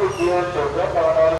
じゃあ頑張れ。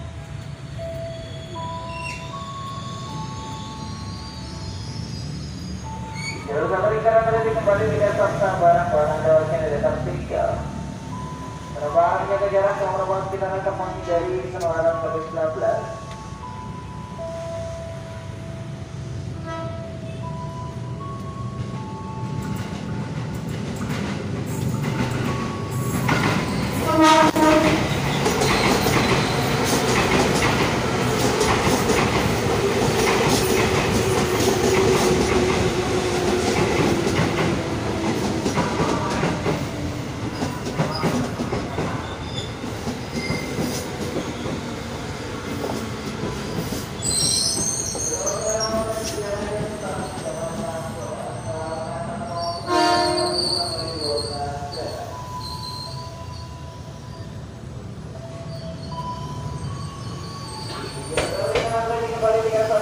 Jalur satu lingkaran kembali tidak serta barang-barang dawatnya dari tiga. Penerbangan jarak yang merupakan kita akan menghindari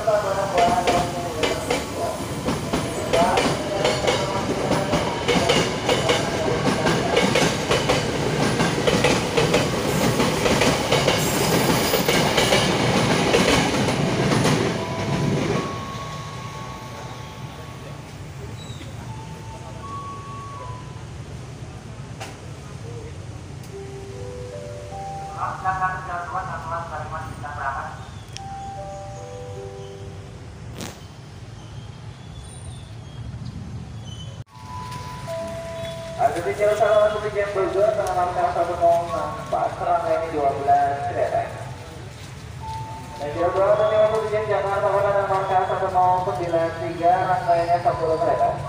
tidak serta barang-barang dawatnya dari atas jalur satu untuk tujuan Bogor satu empat serangkaian ini dua belas kereta. Dan untuk lima puluh tujuan Jakarta rangkaiannya sepuluh kereta.